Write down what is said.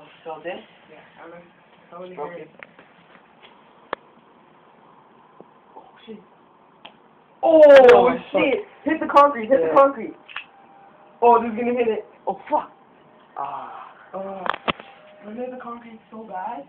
Oh, so this? Yeah, I'm How many I'm Oh shit. Oh, Oh shit! Hit the concrete, hit Yeah. the concrete. Oh, this is gonna hit it. Oh, fuck. Ah. Oh. I hit the concrete so bad.